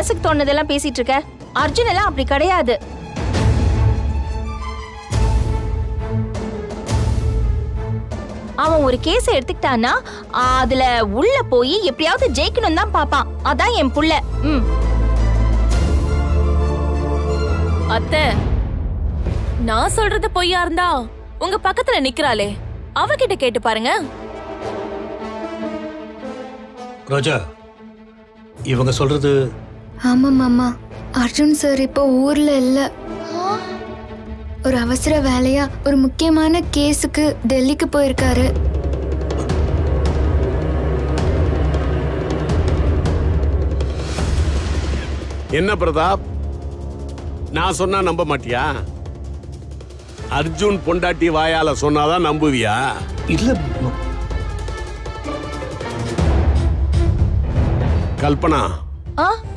மனசுக்கு தோணுதெல்லாம் பேசிட்டு இருக்க அர்ஜுன் எல்லாம் அப்படி கிடையாது. அவன் ஒரு கேஸ் எடுத்துக்கிட்டான்னா அதுல உள்ள போய் எப்படியாவது ஜெயிக்கணும் தான் பாப்பான் அதான் என் புள்ள. ம். அத்தை நான் சொல்றது பொய்யா இருந்தா உங்க பக்கத்துல நிக்கிறாளே. அவகிட்ட கேட்டு பாருங்க. ரோஜா இவங்க சொல்றது ஆமா மாமா. அர்ஜுன் சார் இப்போ ஊர்ல இல்ல. ஒரு அவசர வேலையா ஒரு முக்கியமான கேஸுக்கு டெல்லிக்கு போயிருக்காரு. என்ன பிரதாப்? நான் சொன்னா நம்ப மாட்டியா? அர்ஜுன் பொண்டாட்டி வாயால சொன்னாதான் நம்புவியா? இல்ல கல்பனா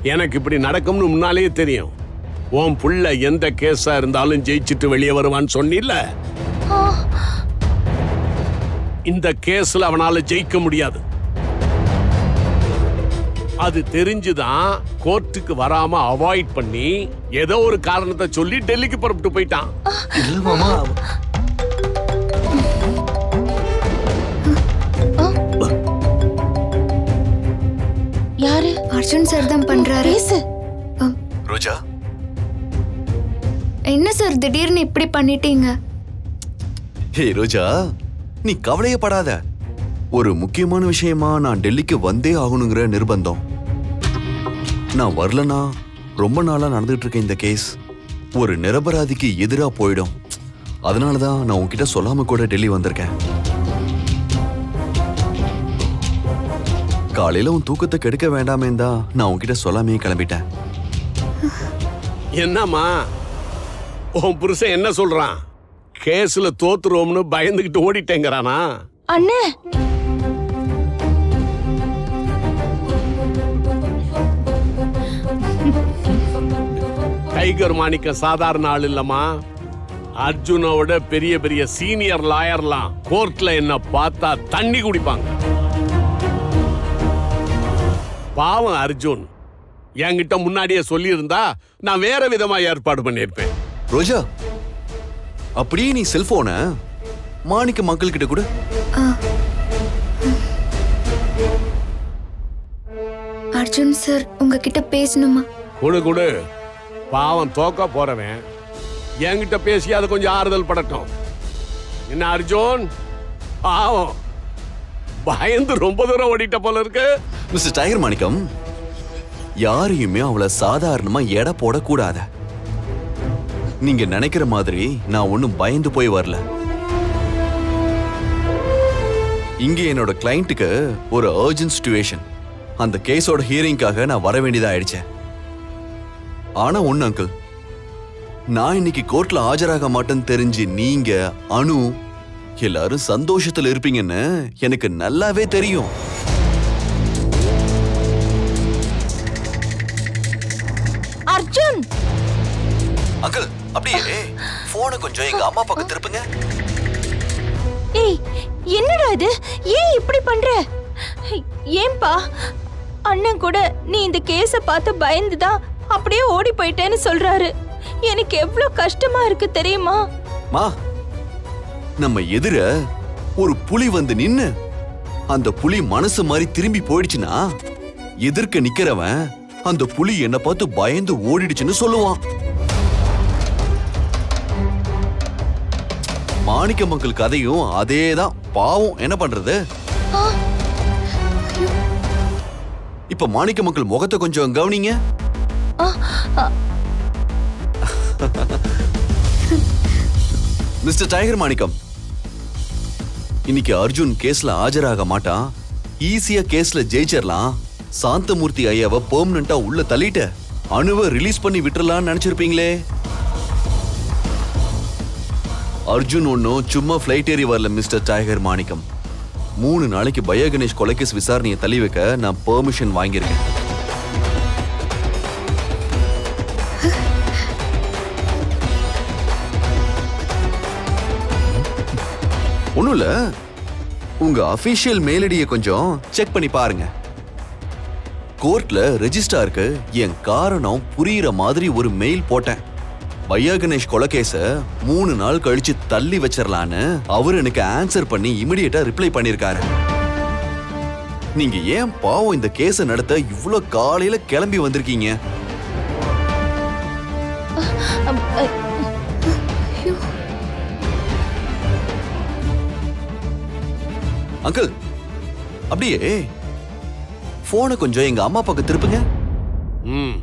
எனக்கு இப்படி நடக்கும்னு முன்னாலேயே தெரியும். உன் புள்ள எந்த கேஸா இருந்தாலும் ஜெயிச்சிட்டு வெளியே வருவான்னு சொன்னில்ல? இந்த கேஸ்ல அவனால ஜெயிக்க முடியாது. அது தெரிஞ்சுதான் கோர்ட்டுக்கு வராம அவாய்ட் பண்ணி ஏதோ ஒரு காரணத்தை சொல்லி டெல்லிக்கு புறப்பட்டு போயிட்டான். யாரு? அர்ஜுன் சார் தான் பண்றாரு. பேசு. ரோஜா. என்ன சார் திடீர்னு இப்படி பண்ணிட்டீங்க? ஹே ரோஜா நீ கவலையே படாத ஒரு முக்கியமான விஷயமா நான் டெல்லிக்கு வந்தே ஆகணுங்கிற நிர்பந்தம். நான் வரலனா ரொம்ப நாளா நடந்துட்டு இருக்க இந்த கேஸ் ஒரு நிரபராதிக்கு எதிரா போயிடும். அதனால தான் நான் உன்கிட்ட சொல்லாம கூட டெல்லி வந்திருக்கேன். காலையில உன் தூக்கத்தை கெடுக்க வேண்டாமே தான் நான் உன்கிட்ட சொல்லாமே கிளம்பிட்டேன். என்னம்மா? உன் புருஷன் என்ன சொல்றான்? கேஸ்ல தோத்துருவோம்னு பயந்துகிட்டு ஓடிட்டேங்கிறானா? அண்ணே! டைகர் மாணிக்கம் சாதாரண ஆள் இல்லம்மா. அர்ஜுனோட பெரிய பெரிய சீனியர் லாயர்லாம் கோர்ட்ல என்ன பார்த்தா தண்ணி குடிப்பாங்க. பாவம் அர்ஜுன். என்கிட்ட முன்னாடியே சொல்லியிருந்தா நான் வேற விதமா ஏற்பாடு பண்ணியிருப்பேன். ரோஜா அப்படியே நீ செல்போன? மாணிக்க மக்கள் கிட்ட கூட அர்ஜுன் சார் உங்ககிட்ட பேசணுமா? குடு குடு. பாவம் தோக்க போறவன். என்கிட்ட பேசி அது கொஞ்சம் ஆறுதல் படட்டும். என்ன அர்ஜுன்? பாவம். பயந்து ரொம்ப தூரம் ஓடிட்ட போல இருக்கு. மிஸ்டர் டைகர் மாணிக்கம் யாரையுமே அவளை சாதாரணமா எடை போடக்கூடாத. நீங்க நினைக்கிற மாதிரி நான் ஒன்றும் பயந்து போய் வரல. இங்க என்னோட கிளைண்ட்டுக்கு ஒரு அர்ஜென்ட் சுச்சுவேஷன் அந்த கேஸோட ஹியரிங்காக நான் வர வேண்டியதா ஆயிடுச்சேன் ஆனா ஒண்ணு அங்கிள் நான் இன்னைக்கு கோர்ட்ல ஆஜராக மாட்டேன்னு தெரிஞ்சு நீங்க அனு எல்லாரும் சந்தோஷத்துல இருப்பீங்கன்னு எனக்கு நல்லாவே தெரியும். அங்கிள் அப்படியே போனை கொஞ்சம் எங்க அம்மா பக்கம் திருப்புங்க. ஏய் என்னடா இது? ஏன் இப்படி பண்ற? ஏன்பா அண்ணன் கூட நீ இந்த கேஸ பார்த்து பயந்துதான் அப்படியே ஓடி போயிட்டேன்னு சொல்றாரு. எனக்கு எவ்வளவு கஷ்டமா இருக்கு தெரியுமா? மா நம்ம எதிர ஒரு புலி வந்து நின்னு அந்த புலி மனசு மாதிரி திரும்பி போயிடுச்சுன்னா எதிர்க்க நிக்கிறவன் அந்த புலி என்ன பார்த்து பயந்து ஓடிடுச்சுன்னு சொல்லுவான். மாணிக்க மக்கள் கதையும் அதேதான். பாவம் என்ன பண்றது? இப்ப மாணிக்க மக்கள் முகத்தை கொஞ்சம் கவனிங்க. மிஸ்டர் டைகர் மாணிக்கம் இன்னைக்கு அர்ஜுன் கேஸ்ல ஆஜராக மாட்டான். ஈஸியா கேஸ்ல ஜெயிச்சிடலாம் சாந்தமூர்த்தி ஐயாவை பெர்மனண்டா உள்ள தள்ளிட்டு. அணுவை ரிலீஸ் பண்ணி விட்டுறலாம்னு நினைச்சிருப்பீங்களே. அர்ஜுன் ஒன்றும் சும்மா ஃப்ளைட் ஏறி வரல மிஸ்டர் டைகர் மாணிக்கம். மூணு நாளைக்கு பய கணேஷ் கொலைக்கேஸ் விசாரணையை தள்ளி வைக்க நான் பெர்மிஷன் வாங்கியிருக்கேன். ஒன்றும் இல்லை. உங்க அபிஷியல் மெயில் கொஞ்சம் செக் பண்ணி பாருங்க. கோர்ட்ல ரெஜிஸ்டாருக்கு என் காரணம் புரியுற மாதிரி ஒரு மெயில் போட்டேன். பையா கணேஷ் கொலைகேஸ மூணு நாள் கழிச்சு தள்ளி வச்சிடலான்னு அவர் எனக்கு ஆன்சர் பண்ணி இமிடியேட்டா ரிப்ளை பண்ணிருக்காரு. நீங்க ஏன் பாவம் இந்த கேஸ நடத்த இவ்ளோ காலையில கிளம்பி வந்திருக்கீங்க? அங்கிள் அப்படியே போனை கொஞ்சம் எங்க அம்மா பக்கம் திருப்புங்க. ம்.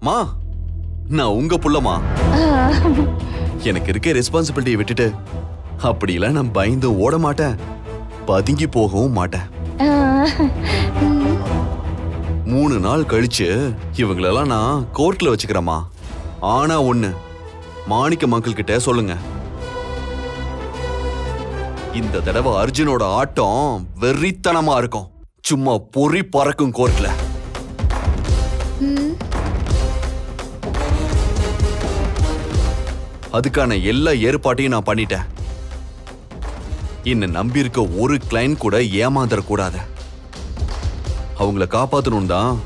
மா நான் உங்க புள்ளமா எனக்கு இருக்க ரெஸ்பான்சிபிலிட்டியை விட்டுட்டு அப்படிலாம் நான் பயந்து ஓட மாட்டேன். பதுங்கி போகவும் மாட்டேன். மூணு நாள் கழிச்சு இவங்களெல்லாம் நான் கோர்ட்ல வச்சுக்கிறேம்மா. ஆனா ஒண்ணு மாணிக்க மக்கள் கிட்ட சொல்லுங்க. இந்த தடவை அர்ஜுனோட ஆட்டம் வெறித்தனமா இருக்கும். சும்மா பொறி பறக்கும் கோர்ட்ல அதுக்கான எல்லா ஏற்பாட்டையும் நான் பண்ணிட்டேன். என்ன நம்பியிருக்க ஒரு கிளைண்ட் கூட ஏமாந்துடக்கூடாது அவங்கள காப்பாத்தணும் தான்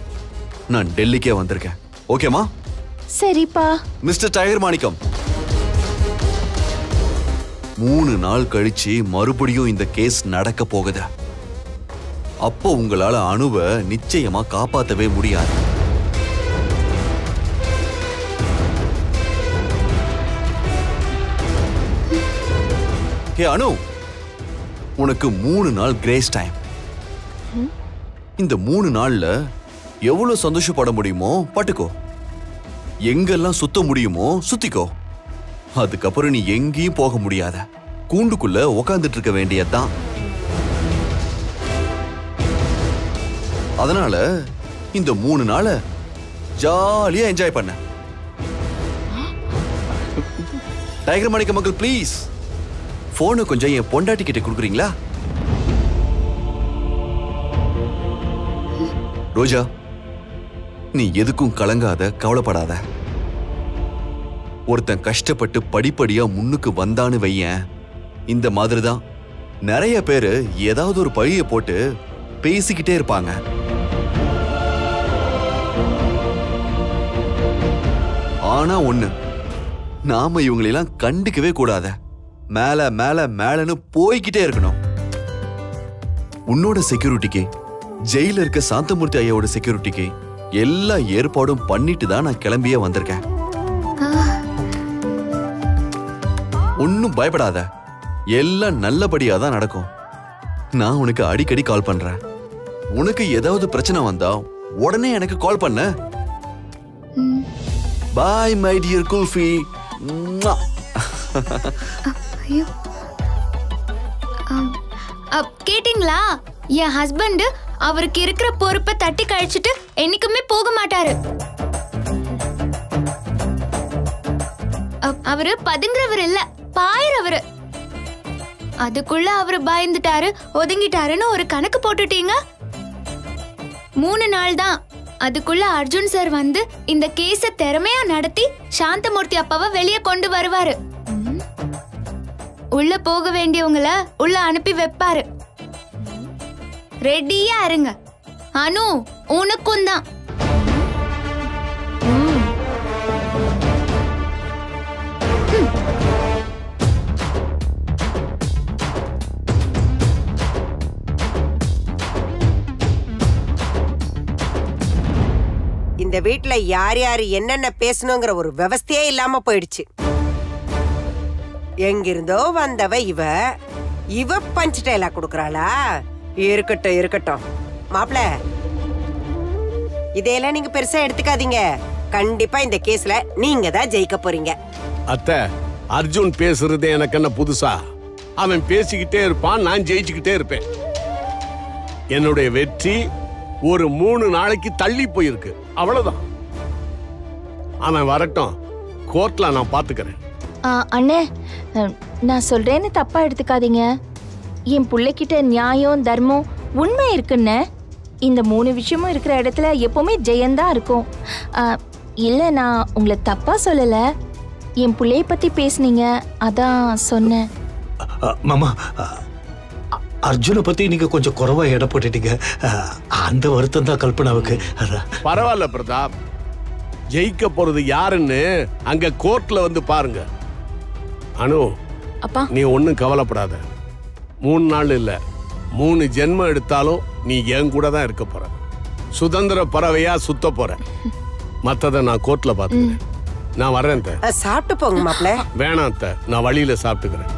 நான் டெல்லிக்கே வந்திருக்கேன். ஓகேமா சரிப்பா. Mister tyre Manickam. மூணு நாள் கழிச்சு மறுபடியும் இந்த கேஸ் நடக்க போகுது. அப்போ உங்களால அணுவை நிச்சயமா காப்பாத்தவே முடியாது. ஹே அனு உனக்கு மூணு நாள் கிரேஸ் டைம் இந்த மூணு நாள்ல எவ்வளவு சந்தோஷப்பட முடியுமோ பட்டுக்கோ. எங்கெல்லாம் சுத்த முடியுமோ சுத்திக்கோ. அதுக்கப்புறம் நீ எங்கேயும் போக முடியாத. கூண்டுக்குள்ள உக்காந்துட்டு இருக்க வேண்டியதுதான். அதனால இந்த மூணு நாள ஜாலியா என்ஜாய் பண்ண. டைகர் மாணிக்க மக்கள் ப்ளீஸ் போனை கொஞ்சம் என் பொண்டாட்டி கிட்ட கொடுக்குறீங்களா? ரோஜா நீ எதுக்கும் கலங்காத கவலைப்படாத. ஒருத்தன் கஷ்டப்பட்டு படிப்படியா முன்னுக்கு வந்தான்னு வையேன். இந்த மாதிரி தான் நிறைய பேரு ஏதாவது ஒரு பழிய போட்டு பேசிக்கிட்டே இருப்பாங்க. ஆனா ஒண்ணு நாம இவங்களெல்லாம் கண்டுக்கவே கூடாத. மேல மேல மேலன்னு போய்கிட்டே இருக்கணும். உன்னோட செக்யூரிட்டிக்கு ஜெயில இருக்க சாந்தமூர்த்தி ஐயாவோட செக்யூரிட்டிக்கு எல்லா ஏற்பாடும் பண்ணிட்டு தான் நான் கிளம்பியே வந்திருக்கேன். ஒன்னும் பயப்படாத. எல்லாம் நல்லபடியா தான் நடக்கும். நான் உனக்கு அடிக்கடி கால் பண்றேன். உனக்கு ஏதாவது பிரச்சனை வந்தா உடனே எனக்கு கால் பண்ண. ம். பாய் மை டியர் குல்ஃபி ஐயோ அப், um, uh, கேட்டிங்களா? என் ஹஸ்பண்டு அவருக்கு இருக்கிற பொறுப்பை தட்டி கழிச்சிட்டு என்னைக்குமே போக மாட்டாரு. அப், அவரு பதுங்குறவர் இல்ல பாயிரவரு அதுக்குள்ள அவரு பயந்துட்டாரு ஒதுங்கிட்டாருன்னு ஒரு கணக்கு போட்டுட்டீங்க? மூணு நாள் தான். அதுக்குள்ள அர்ஜுன் சார் வந்து இந்த கேஸ திறமையா நடத்தி சாந்தமூர்த்தி அப்பாவை வெளியே கொண்டு வருவாரு. உள்ள போக வேண்டியவங்கள உள்ள அனுப்பி வைப்பாரு. ரெடியா இருங்க. அனு உனக்கும் தான். இந்த வீட்டில் யார் யார் என்னென்ன பேசணுங்கிற ஒரு விவஸ்தையே இல்லாம போயிடுச்சு. எங்கிருந்தோ வந்தவ இவ இவ பஞ்ச் டைலா கொடுக்குறாளா? இருக்கட்டும் இருக்கட்டும். மாப்பிள இதையெல்லாம் நீங்க பெருசா எடுத்துக்காதீங்க. கண்டிப்பா இந்த கேஸ்ல நீங்க தான் ஜெயிக்க போறீங்க. அத்தை அர்ஜுன் பேசுறது எனக்கு என்ன புதுசா? அவன் பேசிக்கிட்டே இருப்பான் நான் ஜெயிச்சுக்கிட்டே இருப்பேன். என்னுடைய வெற்றி ஒரு மூணு நாளைக்கு தள்ளி போயிருக்கு. அவ்வளவுதான். அவன் வரட்டும். கோர்ட்ல நான் பாத்துக்கிறேன். அண்ணே நான் சொல்றேன்னு தப்பா எடுத்துக்காதீங்க. என் பிள்ளைகிட்ட நியாயம் தர்மம் உண்மை இருக்குன்னு. இந்த மூணு விஷயமும் இருக்கிற இடத்துல எப்பவுமே ஜெயந்தான் இருக்கும். இல்ல நான் உங்களை தப்பா சொல்லல. என் பிள்ளைய பத்தி பேசுனீங்க அதான் சொன்னேன். மாமா அர்ஜுனை பத்தி நீங்க கொஞ்சம் குறைவா எடை போட்டுட்டீங்க. அந்த வருத்தம் தான் கல்பனாவுக்கு. பரவாயில்ல பிரதாப். ஜெயிக்க போறது யாருன்னு அங்க கோர்ட்ல வந்து பாருங்க. அனு அப்பா. நீ ஒன்றும் கவலைப்படாத. மூணு நாள் இல்ல. மூணு ஜென்மம் எடுத்தாலும் நீ என் கூட தான் இருக்க போற. சுதந்திர பறவையா சுத்த போற. மத்தத நான் கோர்ட்ல பாத்துக்கிறேன். நான் வர்றேன் சாப்பிட்டு போங்க மாப்பிள்ள வேணாம் நான் வழியில சாப்பிட்டுக்கிறேன்.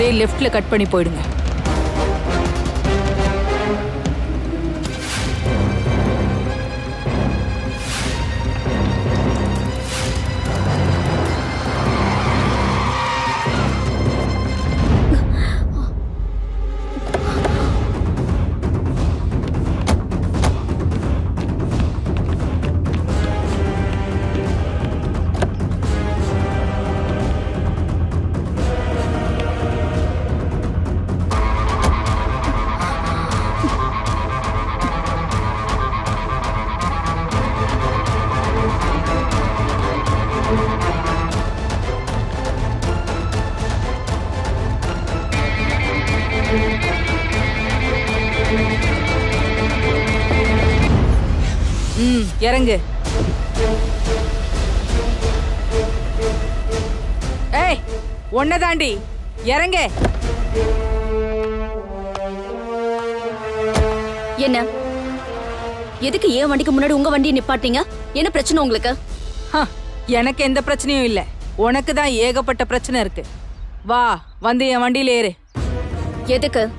அப்படியே லெஃப்ட்ல கட் பண்ணி போயிடுங்க. இறங்கு. ஏய் ஒன்னதாண்டி. இறங்க. என்ன? எதுக்கு ஏன் வண்டிக்கு முன்னாடி உங்க வண்டியை நிப்பாட்டீங்க என்ன பிரச்சனை உங்களுக்கு? ஹ, எனக்கு எந்த பிரச்சனையும் இல்ல. உனக்கு தான் ஏகப்பட்ட பிரச்சனை இருக்கு. வா வந்து என் வண்டியில ஏறு. எதுக்கு?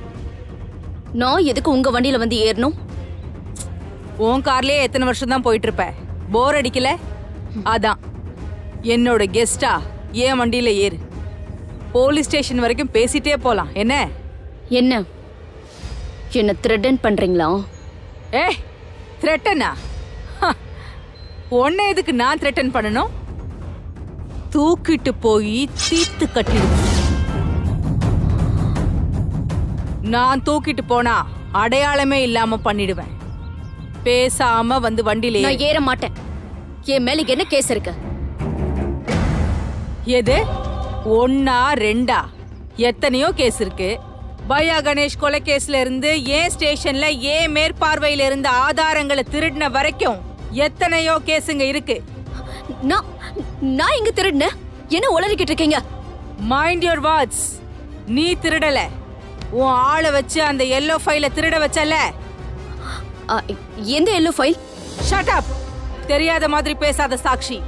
நான் எதுக்கு உங்க வண்டியில வந்து ஏறணும்? உன் கார்லயே எத்தனை வருஷம் தான் போயிட்டு இருப்ப போர் அடிக்கல? அதான். என்னோட கெஸ்டா என் வண்டியில ஏறு? போலீஸ் ஸ்டேஷன் வரைக்கும் பேசிட்டே போலாம். என்ன? என்ன? என்ன த்ரெட்டன் பண்றீங்களா? ஏ த்ரெட்டனா உன்னை எதுக்கு நான் த்ரெட்டன் பண்ணணும்? தூக்கிட்டு போய் தீத்து கட்டிடுவேன் நான் தூக்கிட்டு போனா அடையாளமே இல்லாம பண்ணிடுவேன். பேசாம வந்து வண்டியில ஏறு. நான் ஏற மாட்டேன். என் மேல என்ன கேஸ் இருக்கு? எது? ஒன்னா ரெண்டா? எத்தனையோ கேஸ் இருக்கு. பயா கணேஷ் கொலை கேஸ்ல இருந்து ஏன் ஸ்டேஷன்ல ஏன் மேற்பார்வையில இருந்த ஆதாரங்களை திருடின வரைக்கும் எத்தனையோ கேஸுங்க இருக்கு. நான் நான் இங்க திருடினேன் என்ன உளறிக்கிட்டு இருக்கீங்க? மைண்ட் யுவர் வேர்ட்ஸ் நீ திருடல. உன் ஆளை வச்சு அந்த எல்லோ ஃபைல திருட வச்சல எந்த எல்லோ ஃபைல்? ஷட் அப் தெரியாத மாதிரி பேசாத சாக்ஷி.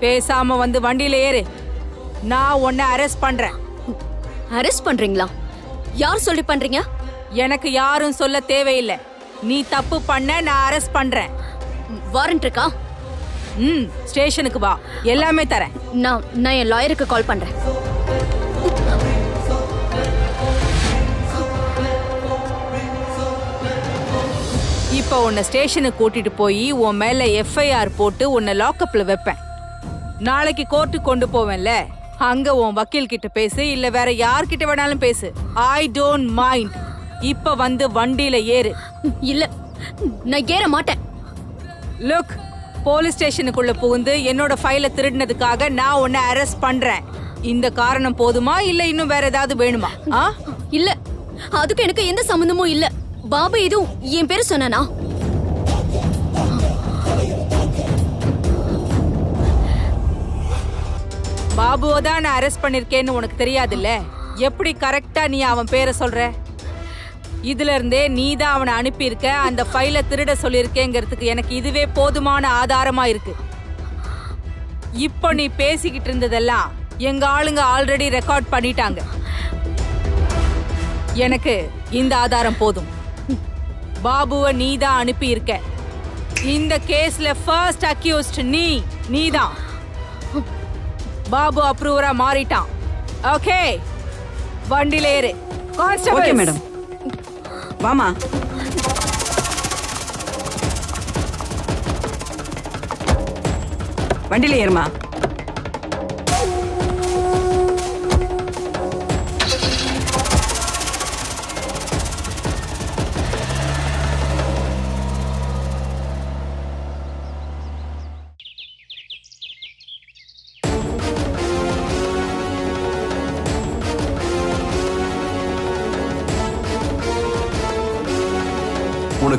பேசாம வந்து வண்டியில ஏறு. நான் உன்னை அரெஸ்ட் பண்றேன். அரெஸ்ட் பண்றீங்களா? யார் சொல்லி பண்றீங்க? எனக்கு யாரும் சொல்ல தேவையில்லை. நீ தப்பு பண்ண நான் அரெஸ்ட் பண்றேன். வாரண்ட் இருக்கா? ம் ஸ்டேஷனுக்கு வா. எல்லாமே தரேன். நான் நான் என் லாயருக்கு கால் பண்றேன். இப்போ உன்னை ஸ்டேஷனுக்கு கூட்டிட்டு போய் உன் மேல எஃப்ஐஆர் போட்டு உன்னை லாக்அப்ல வைப்பேன். நாளைக்கு கோர்ட்டுக்கு கொண்டு போவேன்ல. அங்க உன் வக்கீல் கிட்ட பேசு இல்ல வேற யார்கிட்ட வேணாலும் பேசு. ஐ டோன்ட் மைண்ட் இப்ப வந்து வண்டியில ஏறு. இல்ல நான் ஏற மாட்டேன். லுக் போலீஸ் ஸ்டேஷனுக்குள்ள புகுந்து என்னோட ஃபைலை திருடினதுக்காக நான் உன்னை அரெஸ்ட் பண்றேன். இந்த காரணம் போதுமா இல்ல இன்னும் வேற ஏதாவது வேணுமா? இல்ல அதுக்கு எனக்கு எந்த சம்பந்தமும் இல்ல. பாபு எதுவும் என் பேரு சொன்னானா? பாபுவை தான் நான் அரெஸ்ட் பண்ணிருக்கேன்னு உனக்கு தெரியாதுல்ல? எப்படி கரெக்டா நீ அவன் பேரை சொல்ற? இதுல இருந்தே நீ தான் அவனை அனுப்பியிருக்க அந்த ஃபைலை திருட சொல்லியிருக்கேங்கிறதுக்கு எனக்கு இதுவே போதுமான ஆதாரமா இருக்கு. இப்போ நீ பேசிக்கிட்டு இருந்ததெல்லாம் எங்க ஆளுங்க ஆல்ரெடி ரெக்கார்ட் பண்ணிட்டாங்க. எனக்கு இந்த ஆதாரம் போதும். பாபுவை நீ தான் அனுப்பியிருக்க. இந்த கேஸ்ல ஃபர்ஸ்ட் அக்யூஸ்ட் நீ நீதான் பாபு அப்ரூவரா மாறிட்டான். ஓகே வண்டில ஏறு. Constable okay madam. வாமா. வண்டில ஏறுமா.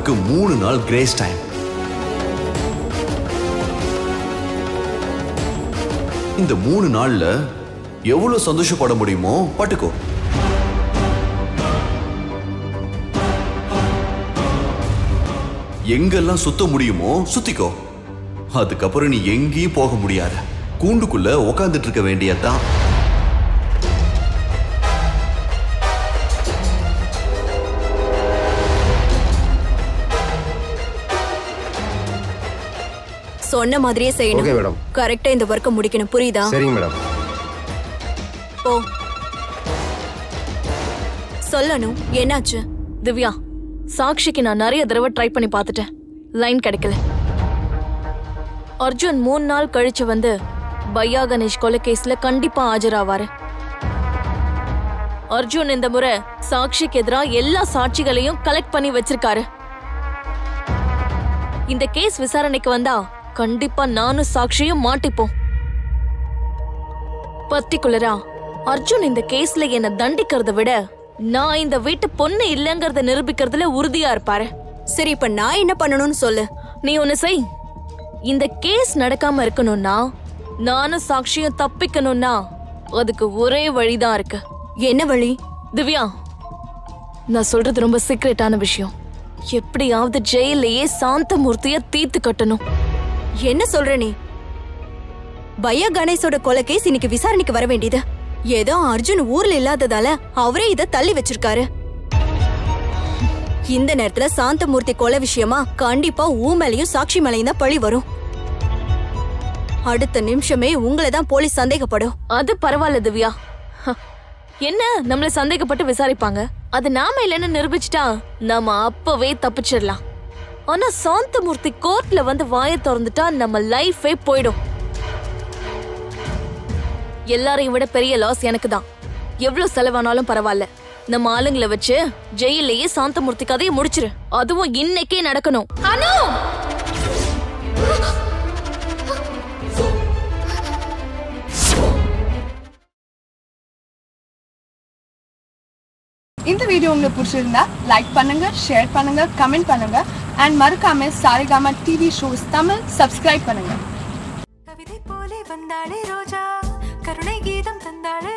அவருக்கு மூணு நாள் கிரேஸ் டைம் இந்த மூணு நாள்ல எவ்வளவு சந்தோஷப்பட முடியுமோ பட்டுக்கோ. எங்கெல்லாம் சுத்த முடியுமோ சுத்திக்கோ. அதுக்கப்புறம் நீ எங்கேயும் போக முடியாது. கூண்டுக்குள்ள உக்காந்துட்டு இருக்க வேண்டியதுதான். சொன்ன மாதிரியே செய்யணும். ஓகே மேடம் கரெக்டா இந்த ஒர்க்கை முடிக்கணும். புரியுதா? சரிங்க மேடம் போ. சொல்லணும். என்னாச்சு? திவ்யா சாக்ஷிக்கு நான் நிறைய தடவை ட்ரை பண்ணி பார்த்துட்டேன். லைன் கிடைக்கல. அர்ஜுன் மூணு நாள் கழிச்சு வந்து பையா கணேஷ் கொலை கேஸ்ல கண்டிப்பா ஆஜராவாரு. அர்ஜுன் இந்த முறை சாக்ஷிக்கு எதிரா எல்லா சாட்சிகளையும் கலெக்ட் பண்ணி வச்சிருக்காரு. இந்த கேஸ் விசாரணைக்கு வந்தா கண்டிப்பா நானும் சாக்ஷியும் மாட்டிப்போம். பர்டிகுலரா அர்ஜுன் இந்த கேஸ்ல என்ன தண்டிக்கிறத விட நான் இந்த வீட்டு பொண்ணு இல்லங்கறத நிரூபிக்கிறதுல உறுதியா இருப்பாரு. சரி இப்ப நான் என்ன பண்ணணும்னு சொல்லு. நீ ஒண்ணு செய். இந்த கேஸ் நடக்காம இருக்கணும்னா நானும் சாக்ஷியும் தப்பிக்கணும்னா அதுக்கு ஒரே வழிதான் இருக்கு. என்ன வழி? திவ்யா நான் சொல்றது ரொம்ப சீக்ரெட்டான விஷயம். எப்படியாவது ஜெயிலையே சாந்தமூர்த்திய தீர்த்து கட்டணும். என்ன சொல்ற நீ? பையா கணேஷோட கொலை கேஸ் இன்னைக்கு விசாரணைக்கு வர வேண்டியது. ஏதோ அர்ஜுன் ஊர்ல இல்லாததால அவரே இத தள்ளி வச்சிருக்காரு. இந்த நேரத்துல சாந்தமூர்த்தி கொலை விஷயமா கண்டிப்பா ஊ மேலையும் சாட்சி மேலையும் தான் பழி வரும். அடுத்த நிமிஷமே உங்களை தான் போலீஸ் சந்தேகப்படும். அது பரவாயில்ல திவ்யா. ஹ, என்ன நம்மள சந்தேகப்பட்டு விசாரிப்பாங்க? அது நாம இல்லைன்னு நிரூபிச்சிட்டா நாம அப்பவே தப்பிச்சிடலாம். ஆனா சாந்தமூர்த்தி கோர்ட்ல வந்து வாயை திறந்துட்டா நம்ம லைஃபே போயிடும். எல்லாரையும் விட பெரிய லாஸ் எனக்கு தான் எவ்வளவு செலவானாலும் பரவாயில்ல. நம்ம ஆளுங்களை வச்சு ஜெயிலேயே சாந்தமூர்த்தி கதையை முடிச்சிரு. அதுவும் இன்னைக்கே நடக்கணும். இந்த வீடியோ உங்களுக்கு பிடிச்சிருந்தா லைக் பண்ணுங்க ஷேர் பண்ணுங்க கமெண்ட் பண்ணுங்க. அண்ட் மறக்காம Saregama TV shows Tamil subscribe பண்ணுங்க. கவிதை போலே வந்தாளே ரோஜா கருணை கீதம் தந்தாளே